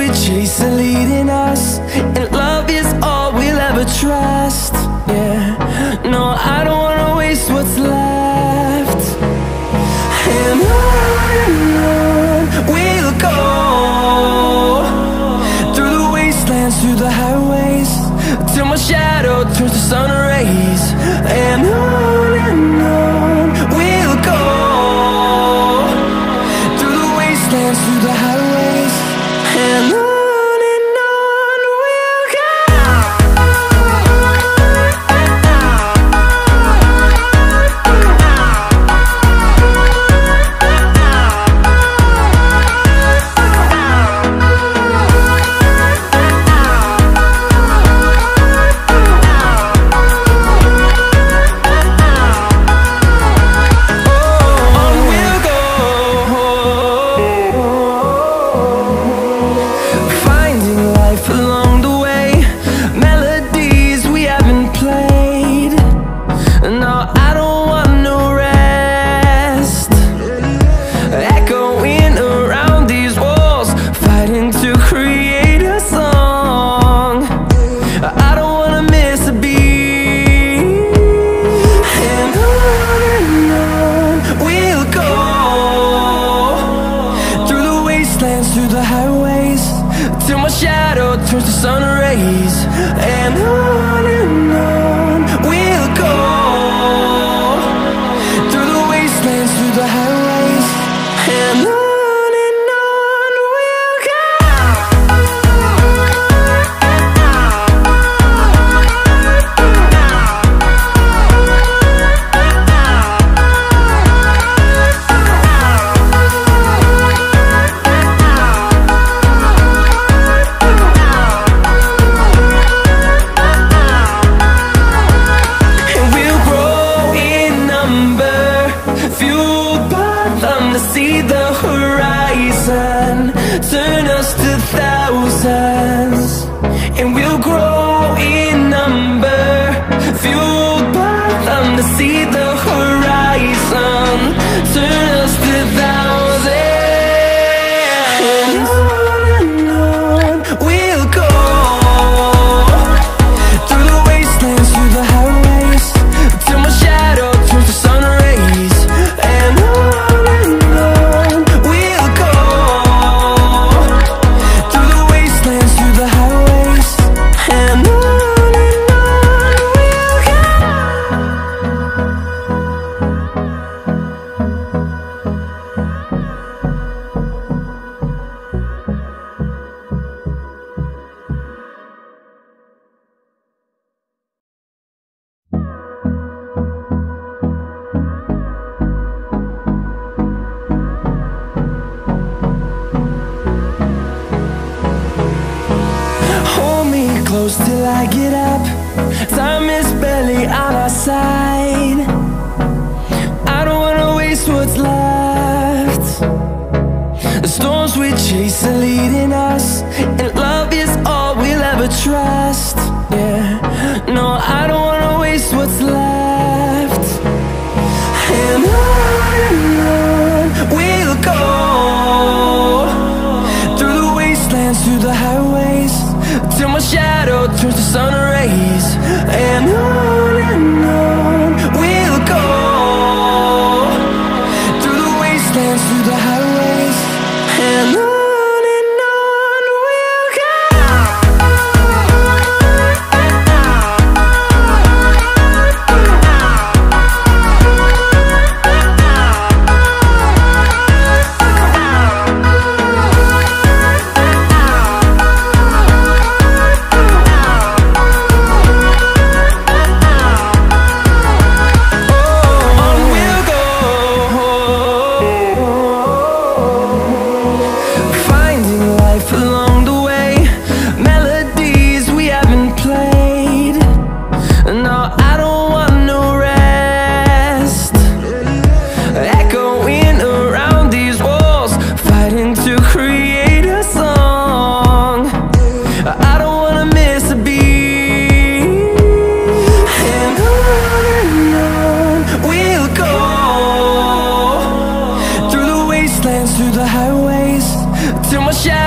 we're chasing leading us. And love is all we'll ever trust, yeah.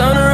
sunrise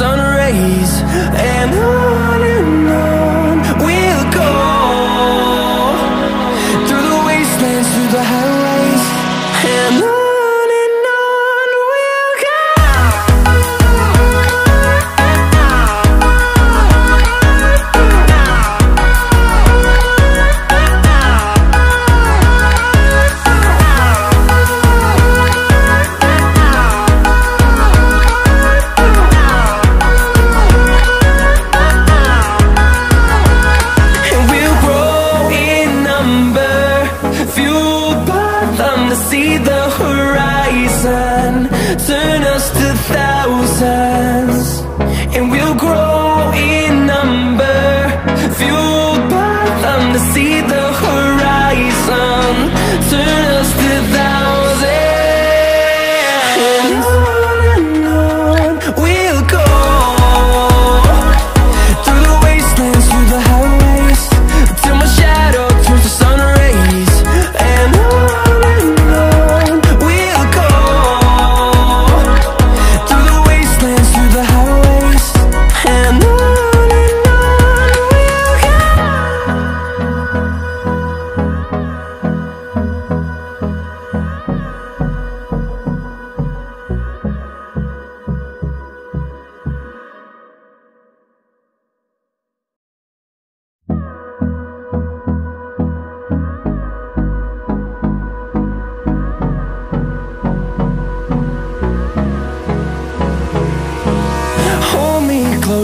sun rays and